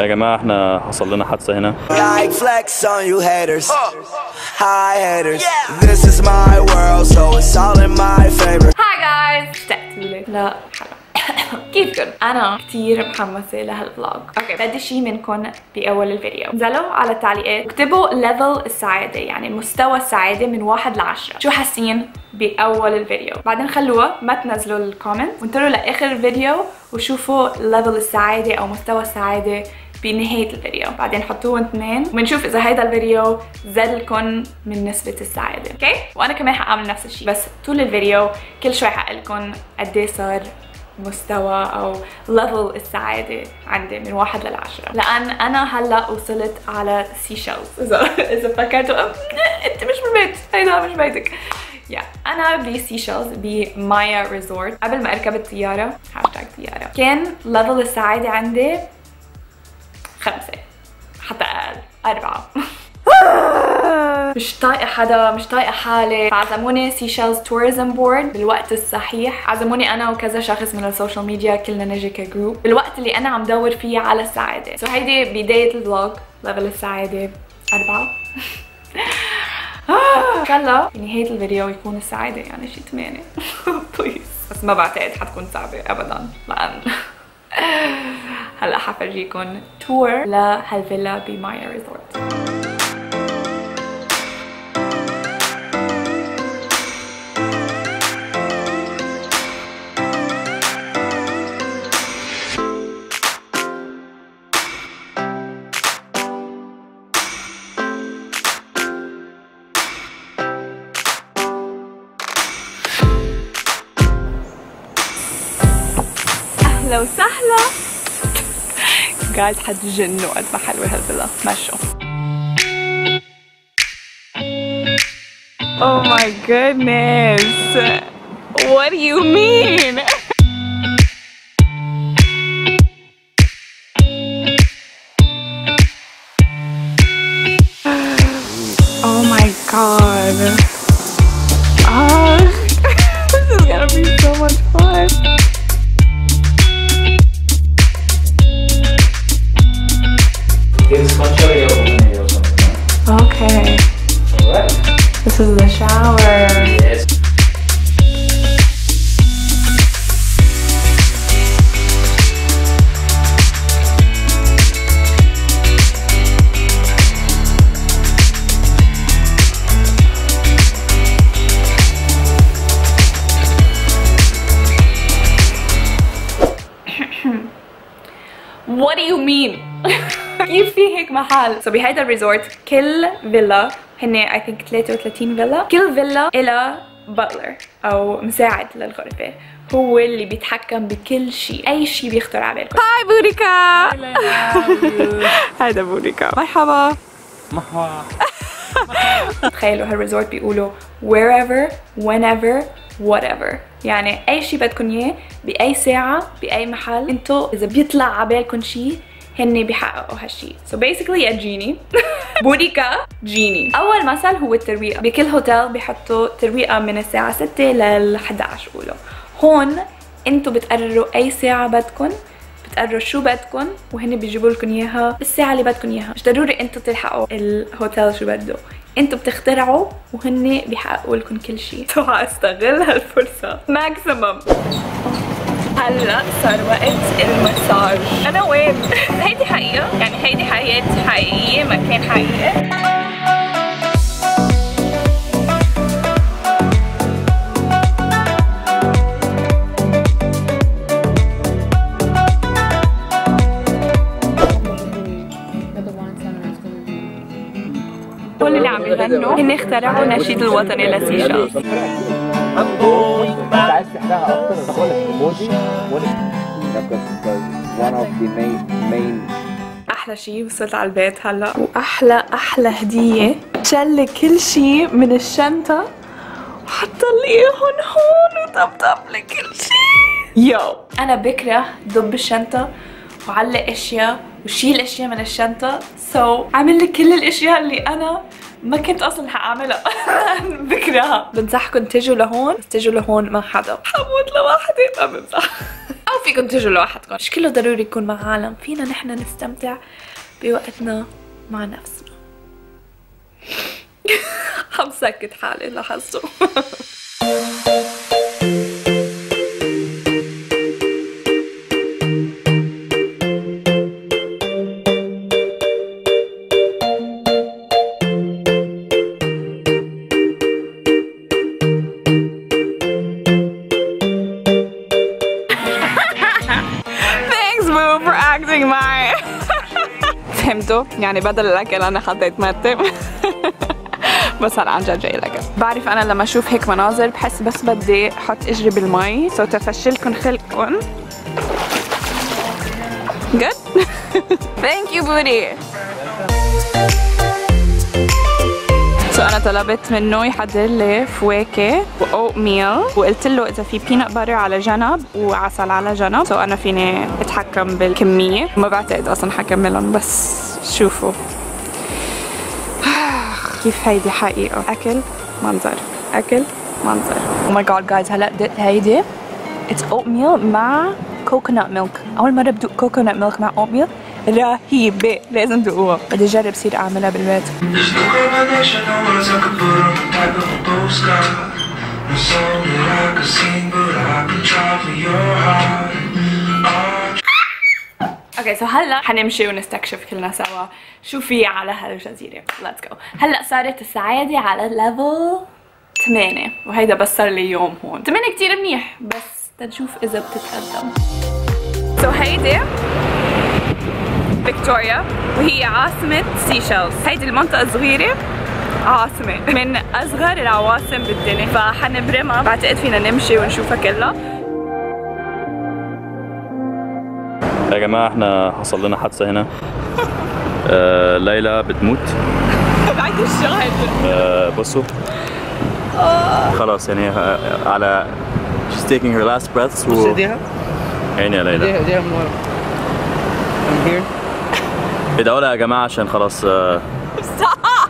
يا جماعة إحنا حصل لنا حادثة هنا. Like flex on you haters. Hi haters. This is my world, so it's all in my favor. Hi guys اشتقت لكن كيفكن؟ أنا كتير محمسة لهال vlog okay بدي شي منكم بأول الفيديو. انزلوا على التعليقات. اكتبوا level السعادة يعني مستوى السعادة من واحد لعشرة. شو حاسين بأول الفيديو؟ بعدين خلوها ما تنزلوا ال comment وانتظروا لآخر الفيديو وشوفوا level السعادة أو مستوى السعادة بنهاية الفيديو. بعدين حطوهم اثنين وبنشوف إذا هيدا الفيديو زاد لكم من نسبة السعادة. okay وأنا كمان حأعمل نفس الشيء بس طول الفيديو كل شوي حقلكم قد إيه صار مستوى أو level السعادة عندي من واحد للعشرة لأن أنا هلأ وصلت على سيشيلز إذا إذا فكرتوا أنت مش بالبيت. هيدا مش بيتك. يا أنا بسيشيلز ب Maia resort قبل ما أركب الطيارة هاشتاج طيارة. كان level السعادة عندي خمسة حتى أقل أربعة. مش طايقة حدا مش طايقة حالي. عزموني سيشيلز tourism board بالوقت الصحيح. عزموني أنا وكذا شخص من ال social media كلنا نجي ك group. بالوقت اللي أنا عم دور فيه على السعادة. so هيدي بداية ال vlog level السعادة. أربعة. إن شاء الله بنهاية الفيديو يكون السعادة يعني شي ثمانية. please بس ما بعتقد حتكون صعبة أبدا. لأن هلا حفرجيكم تور لهالفيلا بمايا ريزورت أهلا وسهلا جايز حتجنوا قد ما حلوة هالفيلا مشوا Oh my goodness. What do you mean? Oh my god. كيف في هيك محل؟ so بهيدا ال resort كل فيلا هن I think 33 فيلا كل فيلا إلها butler أو مساعد للغرفة هو اللي بيتحكم بكل شيء أي شيء بيخطر على بالكم هاي بوريكا هذا بوريكا. مرحبا. تخيلوا هال resort بيقولوا wherever whenever whatever. يعني أي شيء بدكم إياه بأي ساعة بأي محل إنتو إذا بيطلع على بالكم شيء هن بيحققوا هالشيء so basically a genie بوريكا genie. أول مثل هو الترويقة. بكل هوتيل بيحطوا ترويقة من الساعة 6 لل 11 قولوا هون انتو بتقرروا أي ساعة بدكم بتقرروا شو بدكم وهن بيجيبوا لكم إياها بالساعة اللي بدكم إياها. مش ضروري أنتوا تلحقوا الهوتيل شو بده. أنتوا بتخترعوا وهن بيحققوا لكم كل شيء so استغل هالفرصة. maximum هلا صار وقت المساج أنا وين؟ هيدي حقيقة. يعني هيدي حياة حقيقية مكان حقيقي كل اللي عم يغنوا هن اخترعوا النشيد الوطني لسيشيلز تحرقها أكتر بقول لك ايموجي one of the main main. أحلى شيء وصلت على البيت هلا. وأحلى أحلى هدية. شل كل شيء من الشنطة. وحط لي إياهم هون وطبطب لي كل شيء يو. أنا بكره ضب الشنطة. وعلق أشياء وشيل أشياء من الشنطة. سو so, عامل لي كل الأشياء اللي أنا ما كنت أصلا حأعملها. بكرهها بنصحكم تجوا لهون بس تجوا لهون مع حدا. حموت لوحدي ما بمزح أو فيكم تجوا لوحدكم مش كله ضروري يكون مع عالم. فينا نحن نستمتع بوقتنا مع نفسنا. عم سكت حالي لاحظتوا. يعني بدل الأكل أنا حطيت مرتب بس أنا عن جد جاي لك. بعرف أنا لما أشوف هيك مناظر بحس بس بدي أحط إجري بالمي. so تفشلكم خلقكم Good? Thank you booty. so أنا طلبت منه يحضر لي فواكه و oatmeal وقلت له إذا في peanut butter على جنب وعسل على جنب. so أنا فيني أتحكم بالكمية. ما بعتقد أصلا حكملهم بس شوفوا. كيف هيدي حقيقة؟ أكل منظر. أكل منظر. oh my god guys هلا دقت هيدي. it's oatmeal مع coconut milk أول مرة بدوق coconut milk مع oatmeal رهيبة لازم تدوقوها بدي أجرب صير أعملها بالبيت. okay so هلا حنمشي ونستكشف كلنا سوا. شو في على هالجزيرة؟ let's go هلا صارت السعادة على level 8 وهيدا بس صار لي يوم هون. 8 كتير منيح بس تنشوف إذا بتتقدم. so هيدي فيكتوريا وهي عاصمة سيشلز هيدي المنطقة صغيرة عاصمة. من أصغر العواصم بالدنيا. فحنبرمها. بعتقد فينا نمشي ونشوفها كلها. يا جماعة إحنا حصل لنا حادثة هنا. آه ليلى بتموت. بعد الشهر. آه بصوا. خلاص يعني آه، على she's taking her last breaths. و عيني يا ليلى. ايديها من ورا. I'm here. لها يا جماعة عشان خلاص آه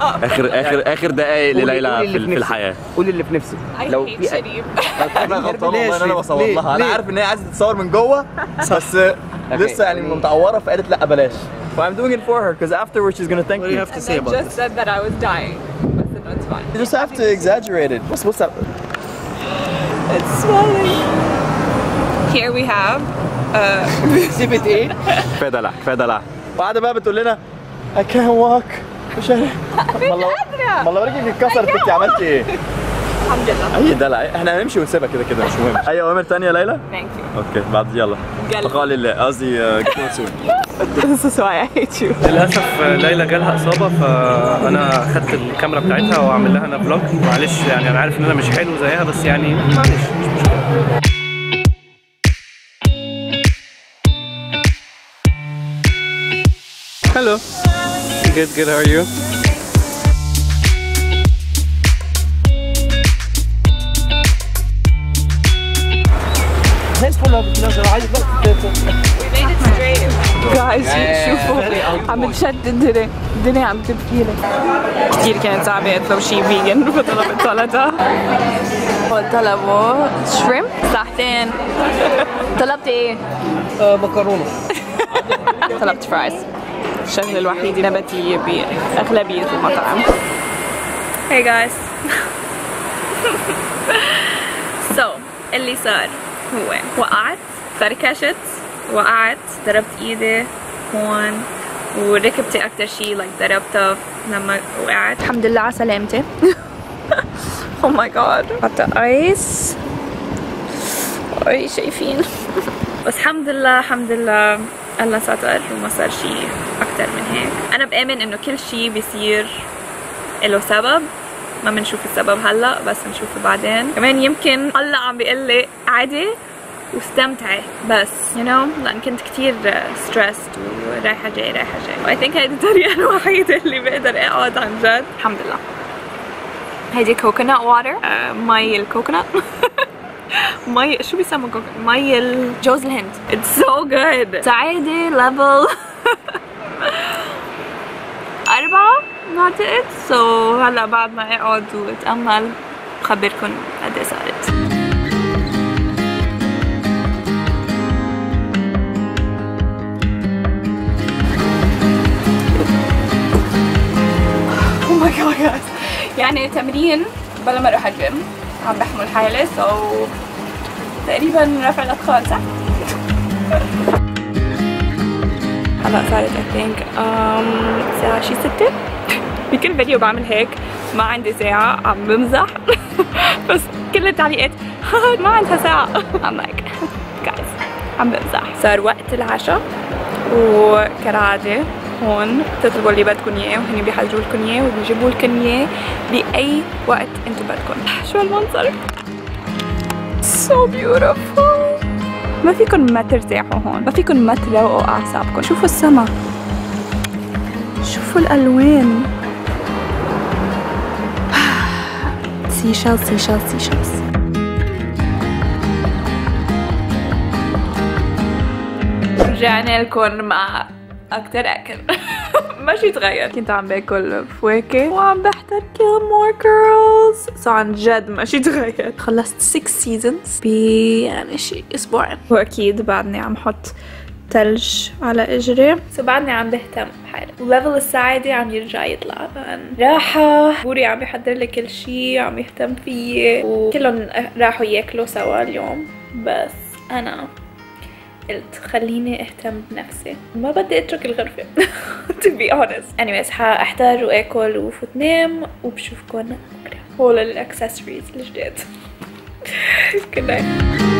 اخر اخر آخر دقايق لليلى في, في. الحياة. قولي اللي في نفسك. لو في شريف أنا غلطان ليه؟ والله ان أنا؟ بصور؟ لها. أنا؟ عارف إن هي عايزة تتصور من جوه بس لسه يعني متعوره فقالت لا بلاش. ف I'm doing it for her because afterwards she's gonna thank What do you me have to say about just said that I was dying. But it's fine. You just have to exaggerate it. What's what's that It's swelling. Here we have إيه؟ كفاية دلع كفاية دلع. وقاعده بقى بتقول لنا I can't walk. مش عارف. ما الله ما الله رجلك اتكسرت كنت عملت إيه؟ الحمد لله. أي دلع. إحنا هنمشي ونسيبها كده كده مش مهم. أي أوامر تانية يا ليلى؟ Thank you. okay بعد يلا. بقاء لله قصدي آه، This is why I hate you. للأسف ليلى جالها إصابة فأنا خدت الكاميرا بتاعتها واعمل لها أنا vlog معلش يعني أنا عارف إن أنا مش حلو زيها بس يعني معلش مش مشكلة. Hello. Good, good. How are you? Guys, شوفوا عم تشد الدنيا الدنيا عم تبكيلي كثير كانت صعبة اطلب شيء فيجن فطلبت سلطة طلبوا شريمب ساعتين طلبت إيه؟ مكرونة طلبت فرايز الشغلة الوحيدة نباتية بأغلبية المطاعم. Hey guys. So اللي صار هو وقعت فركشت وقعت ضربت إيدي هون وركبتي أكتر شي like ضربتها لما وقعت. الحمد لله على سلامتي. Oh my god. حاطة ice أي شايفين بس الحمد لله الحمد لله. الله ستر وما صار شيء أكثر من هيك. أنا بآمن إنه كل شيء بيصير له سبب. ما بنشوف السبب هلأ بس بنشوفه بعدين. كمان يمكن الله عم بيقول لي عادي واستمتعي بس you know لأن كنت كتير stressed ورايحة جاي رايحة جاي I think هيدي الطريقة الوحيدة اللي بقدر أقعد عن جد. الحمد لله. هيدي coconut water مي ال coconut مي شو بيسموا مي جوز الهند. It's so good سعادة level أربعة. بعتقد so so, هلا بعد ما اقعد واتأمل بخبركم قد إيه صارت يعني تمرين بلا ما أروح الجيم عم بحمل حالي so تقريبا رفع الاثقال صح؟ هلا صارت I think um, الساعة شي ستة. بكل فيديو بعمل هيك ما عندي ساعة عم بمزح. بس كل التعليقات ما عندها ساعة. I'm like guys عم بمزح. صار وقت العشاء وكالعادة. هون بتطلبوا اللي بدكم إياه وهن بيحضروا لكم إياه وبيجيبوا لكم إياه بأي وقت أنتم بدكم. شو هالمنظر؟ So beautiful. ما فيكم ما ترتاحوا هون ما فيكم ما تروقوا اعصابكم شوفوا السما. شوفوا الألوان. سيشلز سيشلز سيشلز رجعنا لكم مع أكتر اكل ما شي تغير. كنت عم باكل فواكه وعم بحضر Gilmore Girls so عن جد ما شي تغير. خلصت 6 seasons ب يعني شي أسبوعين. وأكيد بعدني عم حط تلج على إجري. so بعدني عم بهتم بحالي. و level السعادة عم يرجع يطلع. راحة بوري عم يحضر لي كل شي عم يهتم فيي. وكلهم راحوا ياكلوا سوا اليوم. بس أنا قلت خليني أهتم بنفسي. ما بدي أترك الغرفة to be honest. Anyways حاحتاج واكل وفوت نام وبشوفكن بكرة. هول الأكسسوارز الجداد. Good night.